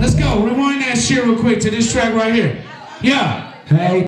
Let's go. Rewind that shit real quick to this track right here. Yeah. Hey.